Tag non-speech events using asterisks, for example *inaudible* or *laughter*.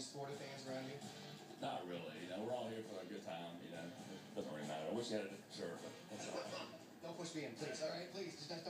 these fans around you? Not really. You know, we're all here for a good time. You know, it doesn't really matter. I wish you had a different shirt, but that's all right. *laughs* Don't push me in, please. All right, please. Just don't.